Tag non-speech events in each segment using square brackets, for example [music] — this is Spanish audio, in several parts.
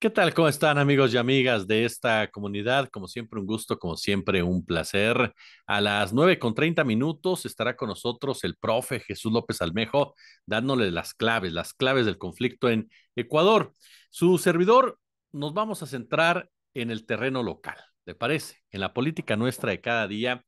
¿Qué tal? ¿Cómo están amigos y amigas de esta comunidad? Como siempre, un gusto, como siempre, un placer. A las nueve con treinta minutos estará con nosotros el profe Jesús López Almejo, dándole las claves, las claves del conflicto en Ecuador. Su servidor, nos vamos a centrar en el terreno local, ¿le parece? En la política nuestra de cada día,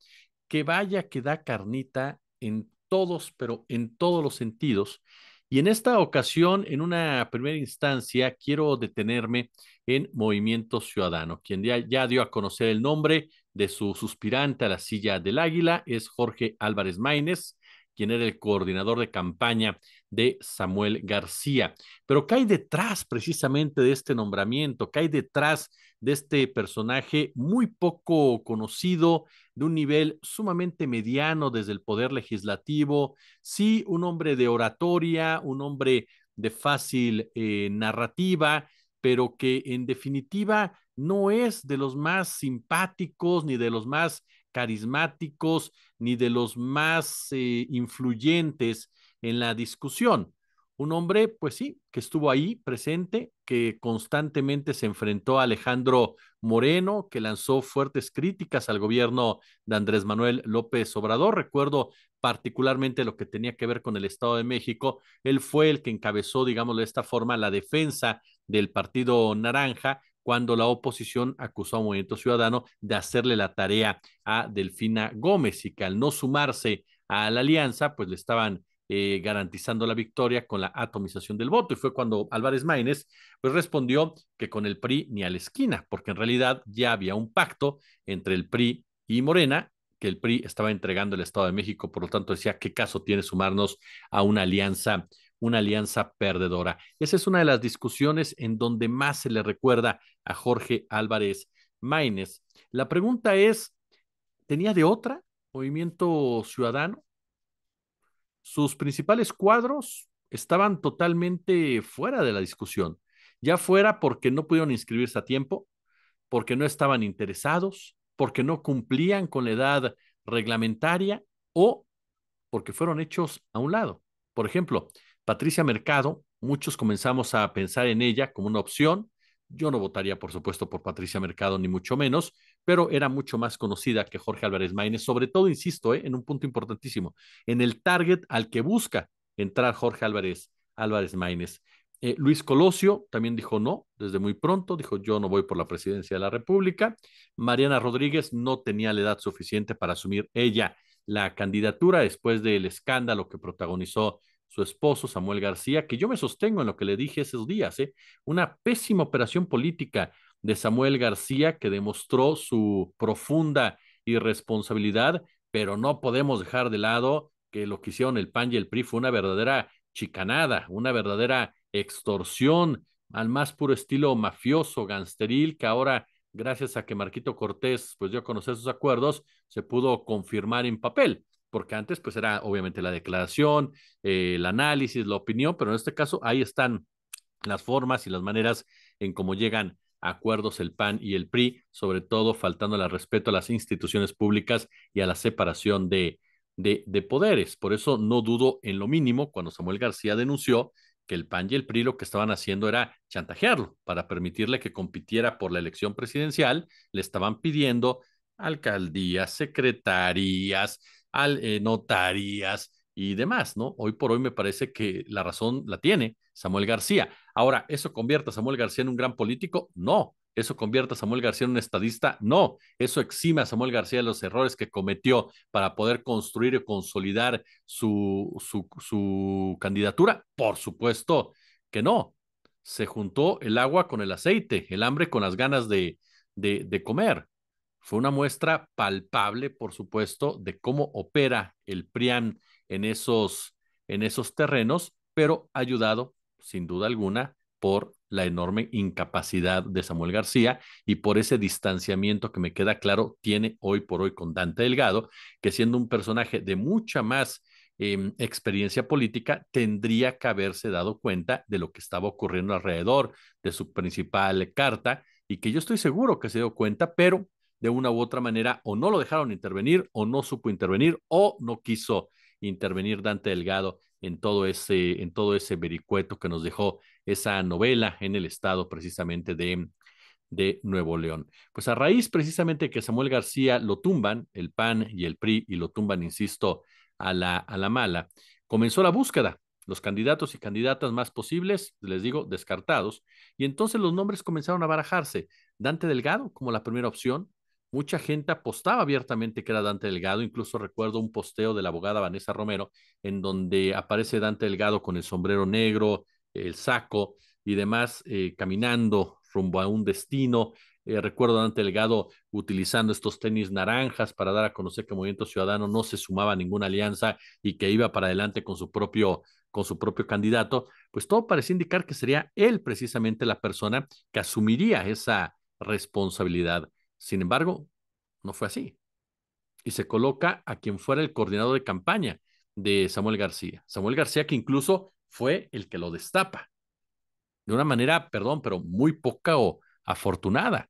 que vaya que da carnita en todos, pero en todos los sentidos y en esta ocasión, en una primera instancia, quiero detenerme en Movimiento Ciudadano, quien ya, ya, dio a conocer el nombre de su suspirante a la silla del Águila, es Jorge Álvarez Maínez, quien era el coordinador de campaña de Samuel García. Pero ¿qué hay detrás precisamente de este nombramiento? ¿Qué hay detrás de este personaje muy poco conocido, de un nivel sumamente mediano desde el poder legislativo, sí, un hombre de oratoria, un hombre de fácil eh, narrativa, pero que en definitiva no es de los más simpáticos ni de los más carismáticos ni de los más eh, influyentes en la discusión. Un hombre, pues sí, que estuvo ahí presente, que constantemente se enfrentó a Alejandro Moreno, que lanzó fuertes críticas al gobierno de Andrés Manuel López Obrador. Recuerdo particularmente lo que tenía que ver con el Estado de México. Él fue el que encabezó, digamos de esta forma, la defensa del Partido Naranja cuando la oposición acusó a Movimiento Ciudadano de hacerle la tarea a Delfina Gómez y que al no sumarse a la alianza, pues le estaban eh, garantizando la victoria con la atomización del voto. Y fue cuando Álvarez Maínez pues, respondió que con el PRI ni a la esquina, porque en realidad ya había un pacto entre el PRI y Morena, que el PRI estaba entregando el Estado de México, por lo tanto decía, ¿qué caso tiene sumarnos a una alianza? Una alianza perdedora. Esa es una de las discusiones en donde más se le recuerda a Jorge Álvarez Maínez. La pregunta es, ¿tenía de otra movimiento ciudadano? sus principales cuadros estaban totalmente fuera de la discusión, ya fuera porque no pudieron inscribirse a tiempo, porque no estaban interesados, porque no cumplían con la edad reglamentaria o porque fueron hechos a un lado. Por ejemplo, Patricia Mercado, muchos comenzamos a pensar en ella como una opción. Yo no votaría, por supuesto, por Patricia Mercado, ni mucho menos, pero era mucho más conocida que Jorge Álvarez Maínez, sobre todo, insisto, ¿eh? en un punto importantísimo, en el target al que busca entrar Jorge Álvarez, Álvarez Maínez. Eh, Luis Colosio también dijo no, desde muy pronto, dijo yo no voy por la presidencia de la República. Mariana Rodríguez no tenía la edad suficiente para asumir ella la candidatura después del escándalo que protagonizó su esposo Samuel García, que yo me sostengo en lo que le dije esos días, ¿eh? una pésima operación política de Samuel García que demostró su profunda irresponsabilidad, pero no podemos dejar de lado que lo que hicieron el PAN y el PRI fue una verdadera chicanada, una verdadera extorsión al más puro estilo mafioso, gangsteril, que ahora, gracias a que Marquito Cortés pues dio a conocer sus acuerdos, se pudo confirmar en papel, porque antes pues era obviamente la declaración, eh, el análisis, la opinión, pero en este caso ahí están las formas y las maneras en cómo llegan acuerdos el PAN y el PRI, sobre todo faltando el respeto a las instituciones públicas y a la separación de, de, poderes. Por eso no dudo en lo mínimo cuando Samuel García denunció que el PAN y el PRI lo que estaban haciendo era chantajearlo para permitirle que compitiera por la elección presidencial. Le estaban pidiendo alcaldías, secretarías, al, eh, notarías y demás, ¿no? Hoy por hoy me parece que la razón la tiene Samuel García. Ahora, ¿eso convierte a Samuel García en un gran político? No. ¿Eso convierte a Samuel García en un estadista? No. ¿Eso exime a Samuel García de los errores que cometió para poder construir y consolidar su, su, su candidatura? Por supuesto que no. Se juntó el agua con el aceite, el hambre con las ganas de, de, de comer. Fue una muestra palpable, por supuesto, de cómo opera el PRIAN en esos, en esos terrenos, pero ayudado, sin duda alguna, por la enorme incapacidad de Samuel García y por ese distanciamiento que me queda claro tiene hoy por hoy con Dante Delgado, que siendo un personaje de mucha más eh, experiencia política, tendría que haberse dado cuenta de lo que estaba ocurriendo alrededor de su principal carta y que yo estoy seguro que se dio cuenta, pero de una u otra manera o no lo dejaron intervenir o no supo intervenir o no quiso intervenir Dante Delgado en todo ese, en todo ese vericueto que nos dejó esa novela en el estado precisamente de, de Nuevo León. Pues a raíz precisamente que Samuel García lo tumban, el PAN y el PRI, y lo tumban, insisto, a la, a la mala, comenzó la búsqueda. Los candidatos y candidatas más posibles, les digo, descartados, y entonces los nombres comenzaron a barajarse. Dante Delgado como la primera opción, mucha gente apostaba abiertamente que era Dante Delgado, incluso recuerdo un posteo de la abogada Vanessa Romero en donde aparece Dante Delgado con el sombrero negro, el saco y demás, eh, caminando rumbo a un destino. Eh, recuerdo a Dante Delgado utilizando estos tenis naranjas para dar a conocer que Movimiento Ciudadano no se sumaba a ninguna alianza y que iba para adelante con su propio con su propio candidato, pues todo parecía indicar que sería él precisamente la persona que asumiría esa responsabilidad. Sin embargo, no fue así. Y se coloca a quien fuera el coordinador de campaña de Samuel García. Samuel García que incluso fue el que lo destapa. De una manera, perdón, pero muy poca o afortunada.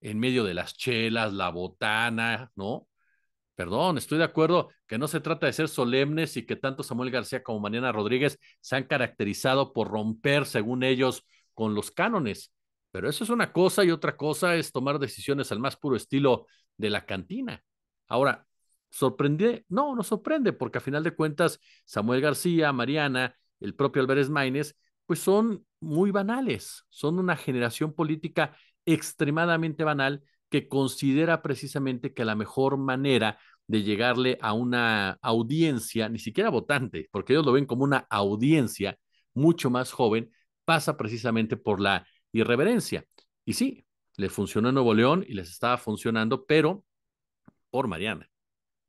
En medio de las chelas, la botana, ¿no? Perdón, estoy de acuerdo que no se trata de ser solemnes y que tanto Samuel García como Mariana Rodríguez se han caracterizado por romper, según ellos, con los cánones. Pero eso es una cosa y otra cosa es tomar decisiones al más puro estilo de la cantina. Ahora, ¿sorprende? No, no sorprende, porque a final de cuentas, Samuel García, Mariana, el propio Álvarez Maínez, pues son muy banales, son una generación política extremadamente banal que considera precisamente que la mejor manera de llegarle a una audiencia, ni siquiera votante, porque ellos lo ven como una audiencia mucho más joven, pasa precisamente por la irreverencia. Y sí, le funcionó en Nuevo León y les estaba funcionando, pero por Mariana,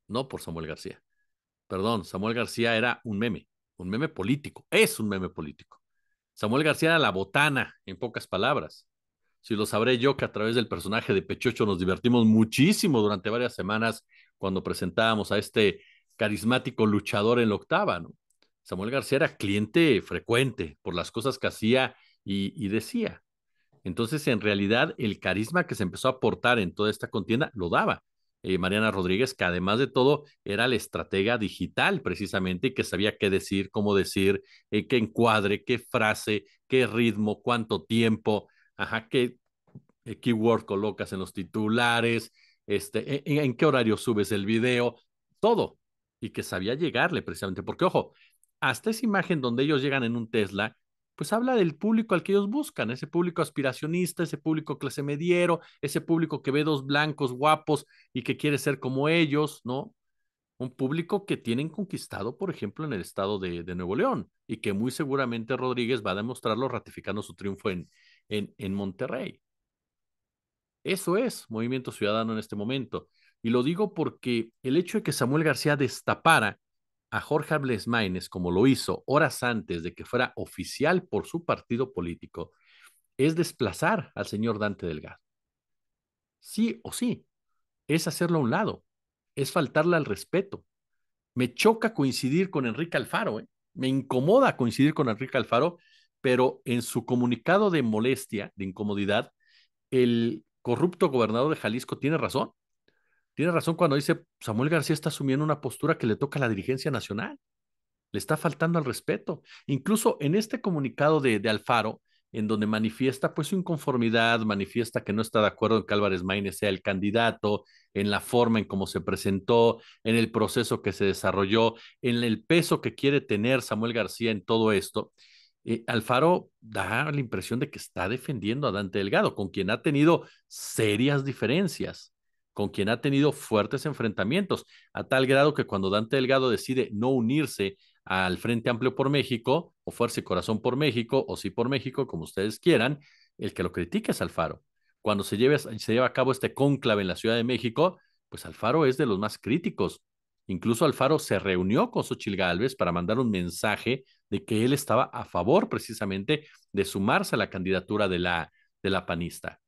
no por Samuel García. Perdón, Samuel García era un meme, un meme político, es un meme político. Samuel García era la botana, en pocas palabras si lo sabré yo que a través del personaje de Pechocho nos divertimos muchísimo durante varias semanas cuando presentábamos a este carismático luchador en la octava, ¿no? Samuel García era cliente frecuente por las cosas que hacía y, decía. Entonces, en realidad, el carisma que se empezó a aportar en toda esta contienda lo daba. Eh, Mariana Rodríguez, que además de todo era la estratega digital precisamente y que sabía qué decir, cómo decir, eh, qué encuadre, qué frase, qué ritmo, cuánto tiempo, ajá, qué keyword colocas en los titulares, este, e, e, en, qué horario subes el video, todo. Y que sabía llegarle precisamente, porque ojo, hasta esa imagen donde ellos llegan en un Tesla, pues habla del público al que ellos buscan, ese público aspiracionista, ese público clase mediero, ese público que ve dos blancos guapos y que quiere ser como ellos, ¿no? Un público que tienen conquistado, por ejemplo, en el estado de, Nuevo León y que muy seguramente Rodríguez va a demostrarlo ratificando su triunfo en, en, Monterrey. Eso es Movimiento Ciudadano en este momento. Y lo digo porque el hecho de que Samuel García destapara a Jorge Ables Maínez, como lo hizo horas antes de que fuera oficial por su partido político, es desplazar al señor Dante Delgado. Sí o sí, es hacerlo a un lado, es faltarle al respeto. Me choca coincidir con Enrique Alfaro, ¿eh? me incomoda coincidir con Enrique Alfaro pero en su comunicado de molestia, de incomodidad, el corrupto gobernador de Jalisco tiene razón. Tiene razón cuando dice Samuel García está asumiendo una postura que le toca a la dirigencia nacional. Le está faltando al respeto. Incluso en este comunicado de, de Alfaro, en donde manifiesta pues su inconformidad, manifiesta que no está de acuerdo en que Álvarez Maínez sea el candidato, en la forma en cómo se presentó, en el proceso que se desarrolló, en el peso que quiere tener Samuel García en todo esto. Eh, Alfaro da la impresión de que está defendiendo a Dante Delgado, con quien ha tenido serias diferencias, con quien ha tenido fuertes enfrentamientos, a tal grado que cuando Dante Delgado decide no unirse al Frente Amplio por México, o Fuerza y Corazón por México, o Sí por México, como ustedes quieran, el que lo critica es Alfaro. Cuando se, se lleva a cabo este cónclave en la Ciudad de México, pues Alfaro es de los más críticos. Incluso Alfaro se reunió con Xochil Gálvez para mandar un mensaje de que él estaba a favor precisamente de sumarse a la candidatura de la, de la panista.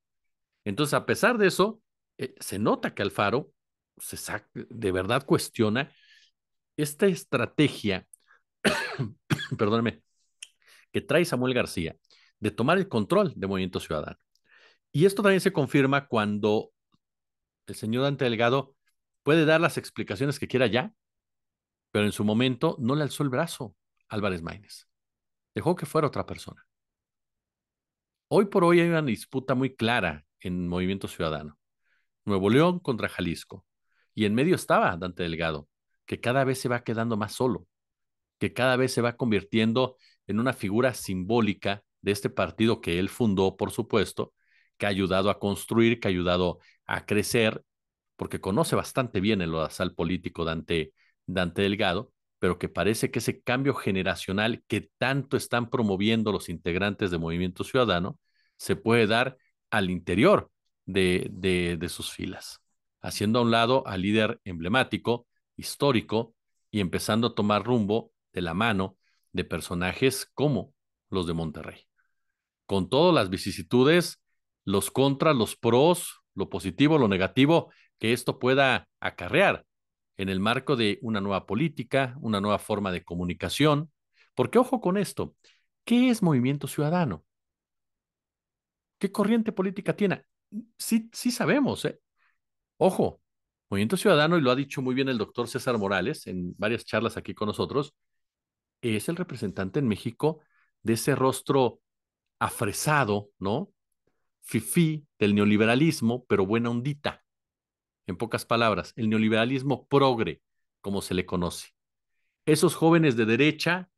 Entonces, a pesar de eso, eh, se nota que Alfaro se de verdad cuestiona esta estrategia, [coughs] perdóneme, que trae Samuel García de tomar el control de Movimiento Ciudadano. Y esto también se confirma cuando el señor Dante Delgado puede dar las explicaciones que quiera ya. pero en su momento no le alzó el brazo Álvarez Maínez. Dejó que fuera otra persona. Hoy por hoy hay una disputa muy clara en Movimiento Ciudadano. Nuevo León contra Jalisco. Y en medio estaba Dante Delgado, que cada vez se va quedando más solo, que cada vez se va convirtiendo en una figura simbólica de este partido que él fundó, por supuesto, que ha ayudado a construir, que ha ayudado a crecer, porque conoce bastante bien el asal político Dante, Dante Delgado, pero que parece que ese cambio generacional que tanto están promoviendo los integrantes de Movimiento Ciudadano se puede dar al interior de, de, sus filas, haciendo a un lado al líder emblemático, histórico, y empezando a tomar rumbo de la mano de personajes como los de Monterrey. Con todas las vicisitudes, los contras, los pros, lo positivo, lo negativo que esto pueda acarrear en el marco de una nueva política, una nueva forma de comunicación. Porque ojo con esto, ¿qué es movimiento ciudadano? ¿Qué corriente política tiene? Sí, sí sabemos, ¿eh? Ojo, Movimiento Ciudadano, y lo ha dicho muy bien el doctor César Morales en varias charlas aquí con nosotros, es el representante en México de ese rostro afresado, ¿no? Fifí del neoliberalismo, pero buena ondita. En pocas palabras, el neoliberalismo progre, como se le conoce. Esos jóvenes de derecha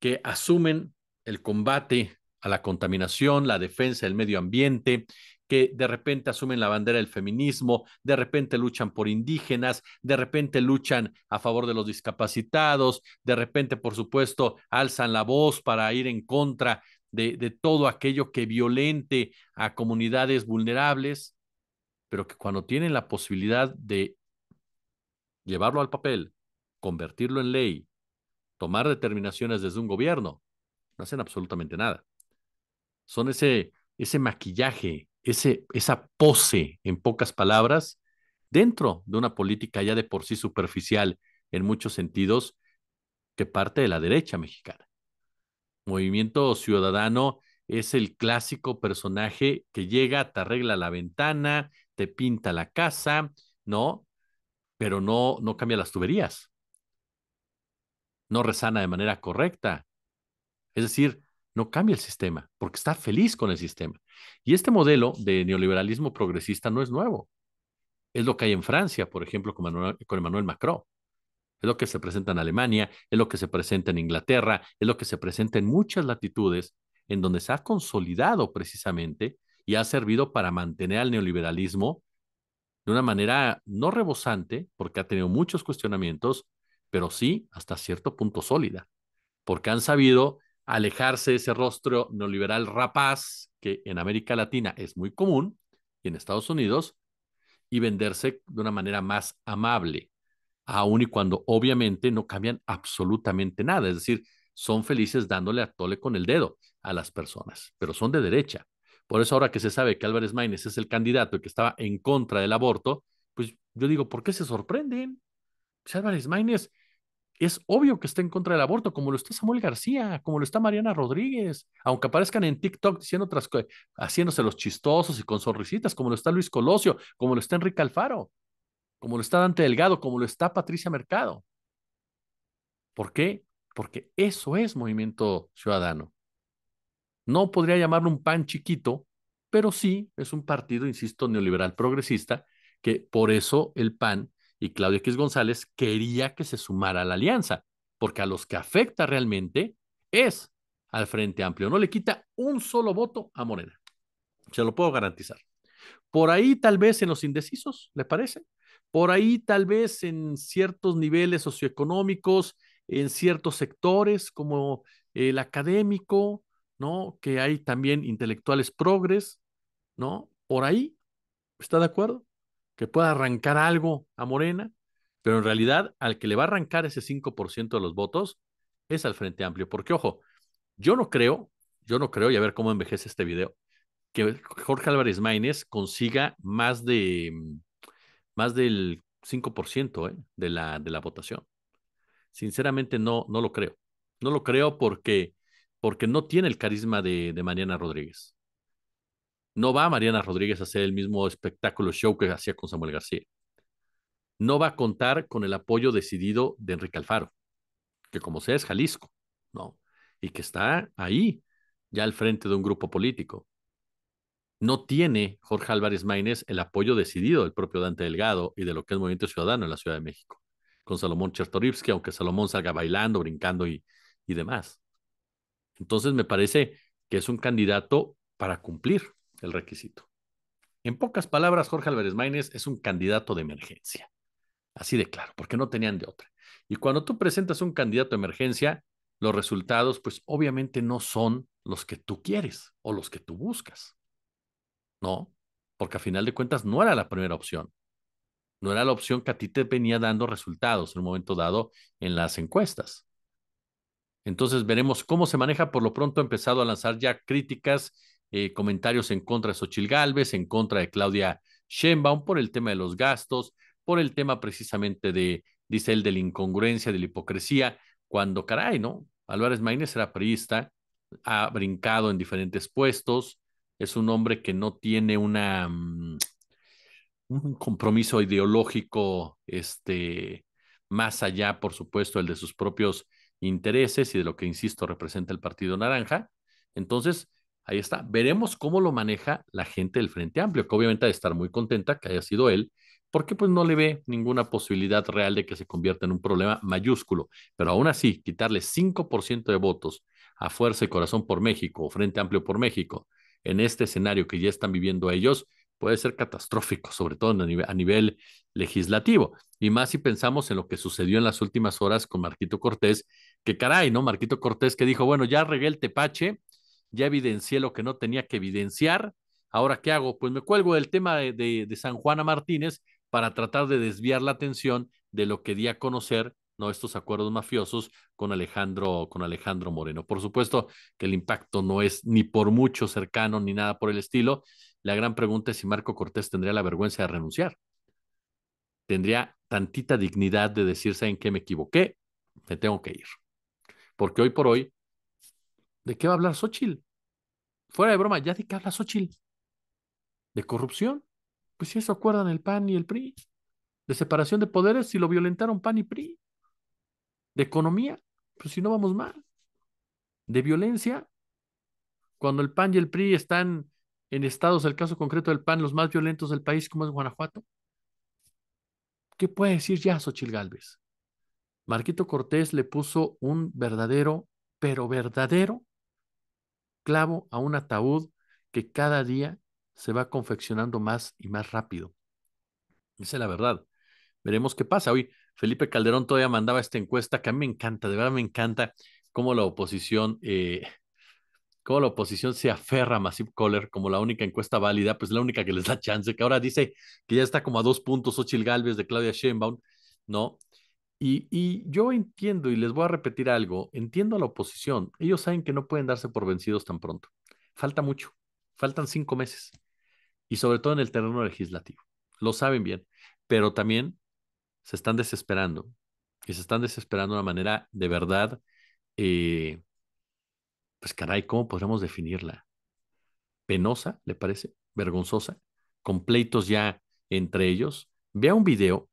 que asumen el combate a la contaminación, la defensa del medio ambiente, que de repente asumen la bandera del feminismo, de repente luchan por indígenas, de repente luchan a favor de los discapacitados, de repente, por supuesto, alzan la voz para ir en contra de, de todo aquello que violente a comunidades vulnerables, pero que cuando tienen la posibilidad de llevarlo al papel, convertirlo en ley, tomar determinaciones desde un gobierno, no hacen absolutamente nada. Son ese, ese maquillaje ese, esa pose, en pocas palabras, dentro de una política ya de por sí superficial en muchos sentidos, que parte de la derecha mexicana. Movimiento Ciudadano es el clásico personaje que llega, te arregla la ventana, te pinta la casa, ¿no? Pero no, no cambia las tuberías. No resana de manera correcta. Es decir, no cambia el sistema porque está feliz con el sistema. Y este modelo de neoliberalismo progresista no es nuevo. Es lo que hay en Francia, por ejemplo, con Emmanuel, Macron. Es lo que se presenta en Alemania, es lo que se presenta en Inglaterra, es lo que se presenta en muchas latitudes en donde se ha consolidado precisamente y ha servido para mantener al neoliberalismo de una manera no rebosante, porque ha tenido muchos cuestionamientos, pero sí hasta cierto punto sólida, porque han sabido alejarse de ese rostro neoliberal rapaz que en América Latina es muy común y en Estados Unidos, y venderse de una manera más amable, aun y cuando obviamente no cambian absolutamente nada, es decir, son felices dándole a tole con el dedo a las personas, pero son de derecha. Por eso ahora que se sabe que Álvarez Maínez es el candidato y que estaba en contra del aborto, pues yo digo, ¿por qué se sorprenden? Pues Álvarez Maínez es obvio que está en contra del aborto, como lo está Samuel García, como lo está Mariana Rodríguez, aunque aparezcan en TikTok diciendo otras cosas, haciéndose los chistosos y con sonrisitas, como lo está Luis Colosio, como lo está Enrique Alfaro, como lo está Dante Delgado, como lo está Patricia Mercado. ¿Por qué? Porque eso es movimiento ciudadano. No podría llamarlo un pan chiquito, pero sí es un partido, insisto, neoliberal progresista, que por eso el PAN y Claudio X González quería que se sumara a la alianza, porque a los que afecta realmente es al Frente Amplio. No le quita un solo voto a Morena. Se lo puedo garantizar. Por ahí tal vez en los indecisos, ¿le parece? Por ahí tal vez en ciertos niveles socioeconómicos, en ciertos sectores como el académico, ¿no? Que hay también intelectuales progres, ¿no? Por ahí, ¿está de acuerdo? Que pueda arrancar algo a Morena, pero en realidad al que le va a arrancar ese 5% de los votos es al Frente Amplio. Porque, ojo, yo no creo, yo no creo, y a ver cómo envejece este video, que Jorge Álvarez Maínez consiga más de más del 5% ¿eh? de, la, de la votación. Sinceramente no, no lo creo. No lo creo porque, porque no tiene el carisma de, de Mariana Rodríguez no va Mariana Rodríguez a hacer el mismo espectáculo show que hacía con Samuel García. no va a contar con el apoyo decidido de Enrique Alfaro, que como sea es Jalisco, ¿no? Y que está ahí, ya al frente de un grupo político. No tiene Jorge Álvarez Maínez el apoyo decidido del propio Dante Delgado y de lo que es Movimiento Ciudadano en la Ciudad de México, con Salomón Chertorivsky, aunque Salomón salga bailando, brincando y demás. Entonces me parece que es un candidato para cumplir el requisito. En pocas palabras, Jorge Álvarez Maínez es un candidato de emergencia. Así de claro, porque no tenían de otra. Y cuando tú presentas un candidato de emergencia, los resultados, pues obviamente no son los que tú quieres o los que tú buscas. No, porque a final de cuentas no era la primera opción. No era la opción que a ti te venía dando resultados en un momento dado en las encuestas. Entonces veremos cómo se maneja. Por lo pronto ha empezado a lanzar ya críticas, eh, comentarios en contra de Xochil Gálvez, en contra de Claudia Sheinbaum por el tema de los gastos, por el tema precisamente de, dice él, de la incongruencia, de la hipocresía, cuando, caray, ¿no? Álvarez Maínez era priista, ha brincado en diferentes puestos, es un hombre que no tiene una, um, un compromiso ideológico, este, más allá, por supuesto, el de sus propios intereses y de lo que, insisto, representa el Partido Naranja. Entonces, ahí está. Veremos cómo lo maneja la gente del Frente Amplio, que obviamente ha de estar muy contenta que haya sido él, porque pues no le ve ninguna posibilidad real de que se convierta en un problema mayúsculo. Pero aún así, quitarle 5% de votos a Fuerza y Corazón por México o Frente Amplio por México en este escenario que ya están viviendo ellos, puede ser catastrófico, sobre todo a nivel, a nivel, legislativo. Y más si pensamos en lo que sucedió en las últimas horas con Marquito Cortés, que caray, ¿no? Marquito Cortés que dijo, bueno, ya regué el tepache, ya evidencié lo que no tenía que evidenciar, ahora ¿qué hago? Pues me cuelgo del tema de, de, de San Juana Martínez para tratar de desviar la atención de lo que di a conocer ¿no? estos acuerdos mafiosos con Alejandro, con Alejandro Moreno. Por supuesto que el impacto no es ni por mucho cercano ni nada por el estilo. La gran pregunta es si Marco Cortés tendría la vergüenza de renunciar. Tendría tantita dignidad de decir, ¿saben qué? Me equivoqué, me tengo que ir. Porque hoy por hoy, ¿de qué va a hablar Xochitl? Fuera de broma, ¿ya de qué habla Xochitl? ¿De corrupción? Pues si eso acuerdan el PAN y el PRI. De separación de poderes, si lo violentaron PAN y PRI. De economía, pues si no vamos mal. De violencia, cuando el PAN y el PRI están en estados, el caso concreto del PAN, los más violentos del país, como es Guanajuato. ¿Qué puede decir ya Xochil Gálvez? Marquito Cortés le puso un verdadero, pero verdadero clavo a un ataúd que cada día se va confeccionando más y más rápido. Esa es la verdad. Veremos qué pasa. Hoy Felipe Calderón todavía mandaba esta encuesta que a mí me encanta, de verdad me encanta cómo la oposición, eh, cómo la oposición se aferra a Massive Caller como la única encuesta válida, pues la única que les da chance, que ahora dice que ya está como a dos puntos Ochil Galvez de Claudia Sheinbaum, ¿no? Y, yo entiendo, y les voy a repetir algo, entiendo a la oposición. Ellos saben que no pueden darse por vencidos tan pronto. Falta mucho, faltan cinco meses y sobre todo en el terreno legislativo. Lo saben bien, pero también se están desesperando y se están desesperando de una manera de verdad, eh, pues caray, ¿cómo podríamos definirla? Penosa, ¿le parece? Vergonzosa, con pleitos ya entre ellos. Vea un video,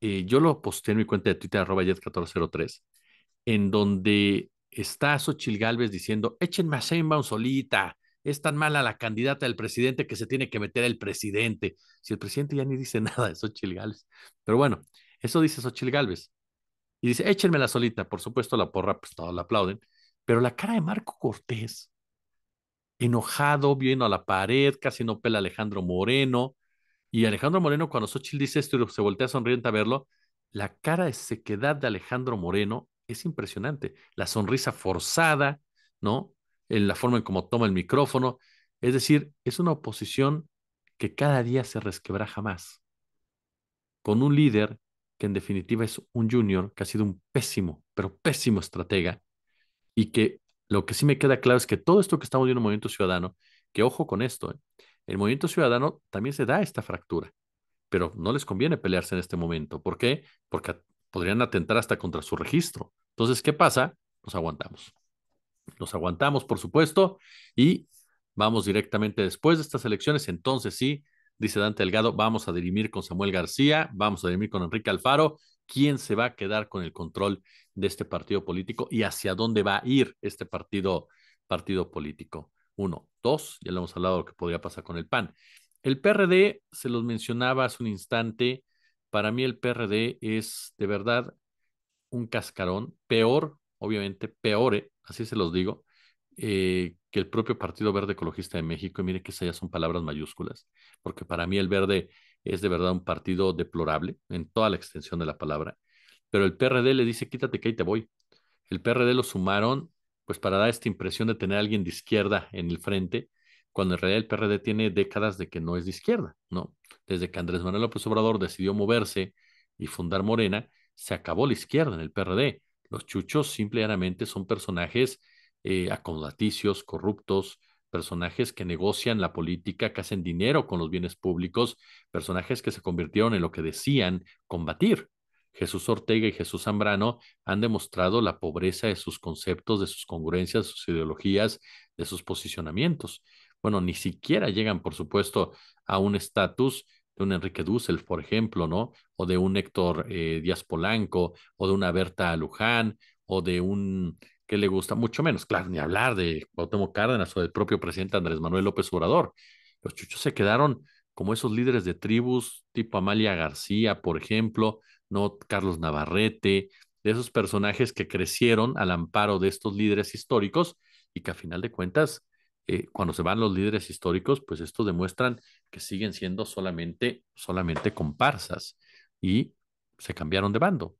eh, yo lo posté en mi cuenta de Twitter, arroba 1403 en donde está Xochil Gálvez diciendo, échenme a Sheinbaum solita, es tan mala la candidata del presidente que se tiene que meter el presidente. Si el presidente ya ni dice [laughs] nada de Xochitl Gálvez. Pero bueno, eso dice Xochitl Gálvez. Y dice, échenme la solita. Por supuesto, la porra, pues todos la aplauden. Pero la cara de Marco Cortés, enojado, viendo a la pared, casi no pela Alejandro Moreno. Y Alejandro Moreno, cuando Xochitl dice esto y se voltea sonriente a verlo, la cara de sequedad de Alejandro Moreno es impresionante. La sonrisa forzada, ¿no? en la forma en cómo toma el micrófono. Es decir, es una oposición que cada día se resquebraja más, con un líder que en definitiva es un junior, que ha sido un pésimo, pero pésimo estratega, y que lo que sí me queda claro es que todo esto que estamos viendo en el movimiento ciudadano, que ojo con esto, ¿eh? El movimiento ciudadano también se da esta fractura, pero no les conviene pelearse en este momento. ¿Por qué? Porque podrían atentar hasta contra su registro. Entonces, ¿qué pasa? Nos aguantamos. Nos aguantamos, por supuesto, y vamos directamente después de estas elecciones, entonces sí, dice Dante Delgado, vamos a dirimir con Samuel García, vamos a dirimir con Enrique Alfaro, quién se va a quedar con el control de este partido político y hacia dónde va a ir este partido, partido político. Uno. Dos, ya le hemos hablado de lo que podría pasar con el PAN. El PRD, se los mencionaba hace un instante, para mí el PRD es de verdad un cascarón, peor, obviamente, peor, así se los digo, eh, que el propio Partido Verde Ecologista de México, y mire que esas ya son palabras mayúsculas, porque para mí el verde es de verdad un partido deplorable en toda la extensión de la palabra, pero el PRD le dice, quítate que ahí te voy. El PRD lo sumaron pues para dar esta impresión de tener a alguien de izquierda en el frente, cuando en realidad el PRD tiene décadas de que no es de izquierda, ¿no? Desde que Andrés Manuel López Obrador decidió moverse y fundar Morena, se acabó la izquierda en el PRD. Los chuchos simplemente son personajes eh, acomodaticios, corruptos, personajes que negocian la política, que hacen dinero con los bienes públicos, personajes que se convirtieron en lo que decían combatir. Jesús Ortega y Jesús Zambrano han demostrado la pobreza de sus conceptos, de sus congruencias, de sus ideologías, de sus posicionamientos. Bueno, ni siquiera llegan, por supuesto, a un estatus de un Enrique Dussel, por ejemplo, ¿no? O de un Héctor eh, Díaz Polanco, o de una Berta Luján, o de un que le gusta, mucho menos, claro, ni hablar de Cuauhtémoc Cárdenas o del propio presidente Andrés Manuel López Obrador. Los chuchos se quedaron como esos líderes de tribus, tipo Amalia García, por ejemplo, ¿no? Carlos Navarrete, de esos personajes que crecieron al amparo de estos líderes históricos y que a final de cuentas, eh, cuando se van los líderes históricos, pues estos demuestran que siguen siendo solamente, solamente comparsas y se cambiaron de bando,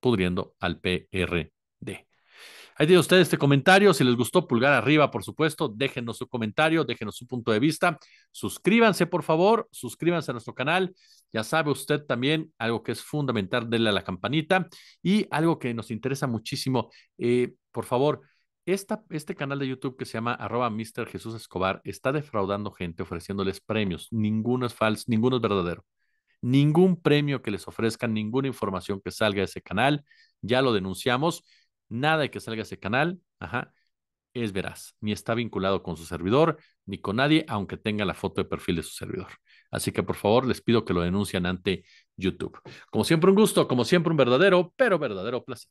pudriendo al PRD. Ahí tiene usted este comentario. Si les gustó, pulgar arriba, por supuesto. Déjenos su comentario, déjenos su punto de vista. Suscríbanse, por favor. Suscríbanse a nuestro canal. Ya sabe usted también algo que es fundamental, denle a la campanita. Y algo que nos interesa muchísimo, eh, por favor, este canal de YouTube que se llama arroba Mr. Está defraudando gente ofreciéndoles premios. Ninguno es falso, ninguno es verdadero. Ningún premio que les ofrezcan, ninguna información que salga de ese canal, ya lo denunciamos nada de que salga ese canal, ajá, es veraz, ni está vinculado con su servidor, ni con nadie, aunque tenga la foto de perfil de su servidor. Así que por favor les pido que lo denuncien ante YouTube. Como siempre un gusto, como siempre un verdadero, pero verdadero placer.